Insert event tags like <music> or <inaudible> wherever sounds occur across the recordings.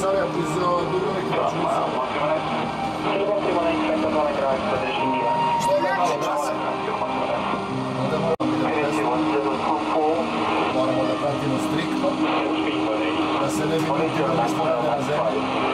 Sale iz Dubrovnika računica. Što je malo? Onda moramo da da pratimo striktno, da se ne bi nutilo nešto na zemlji.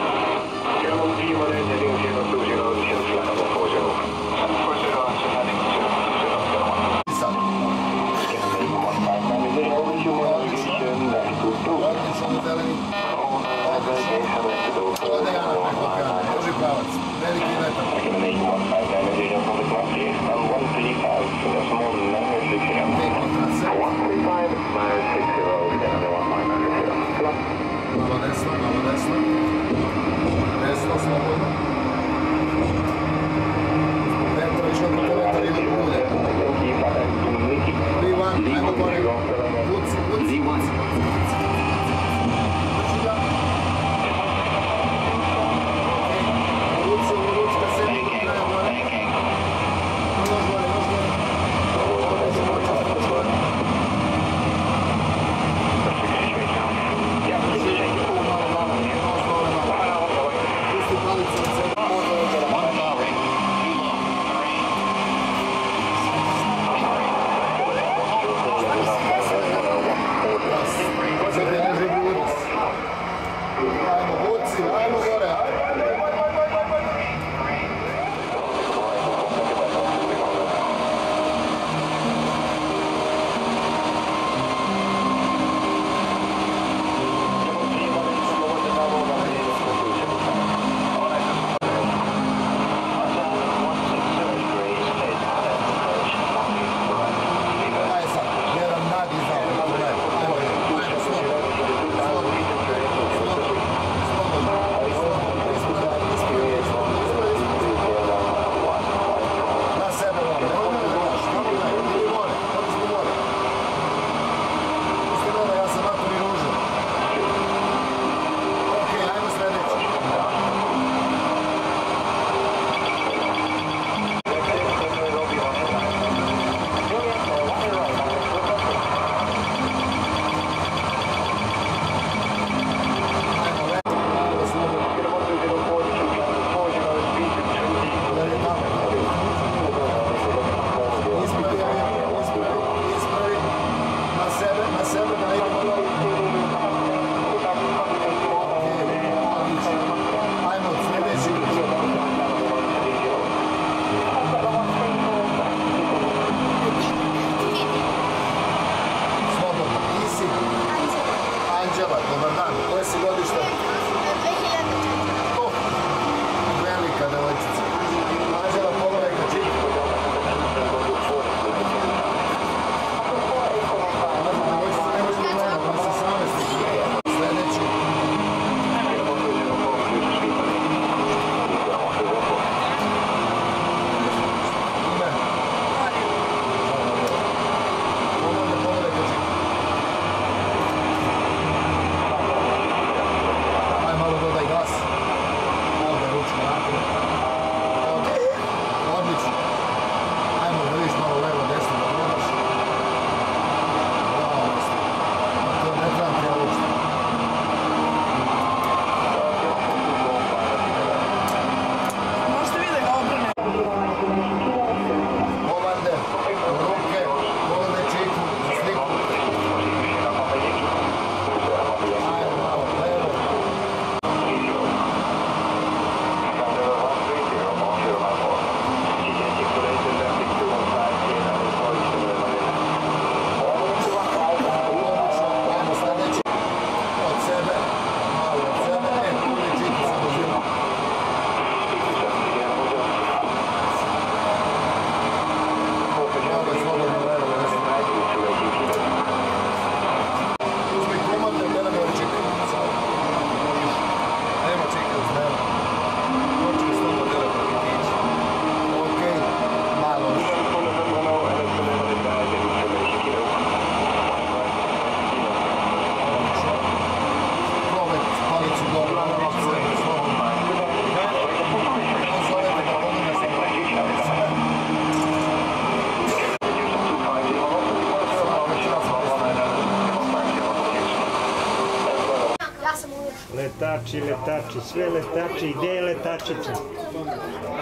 letači, letači, sve letači, gdje je letačica?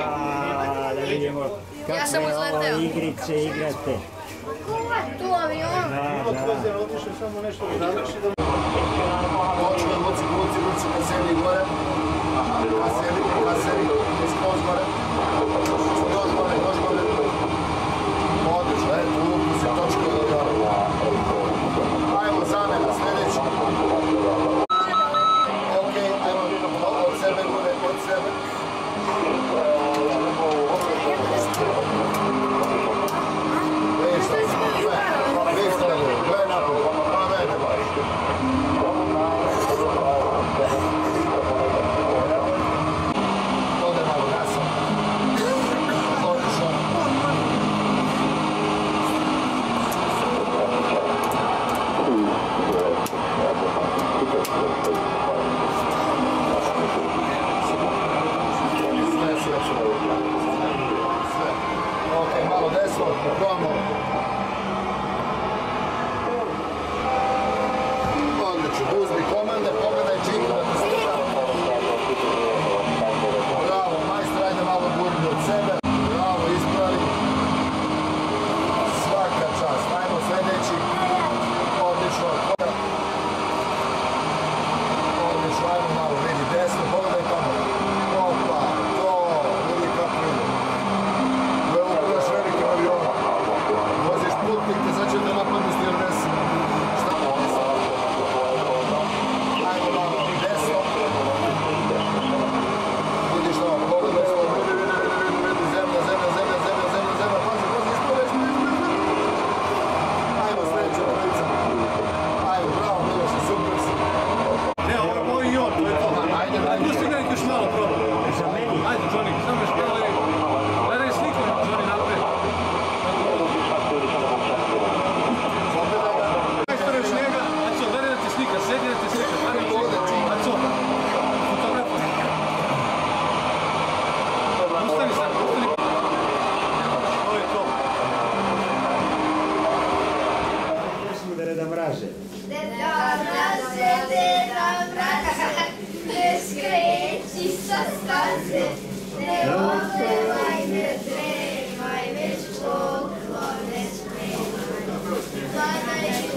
A, da vidimo ja ovo igrice igrate. Tu avion. Da, da. Otišao samo nešto da da... Gore. Gore,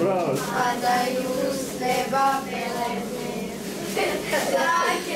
Bravo. Padaju s neba pelene. Zrake <laughs>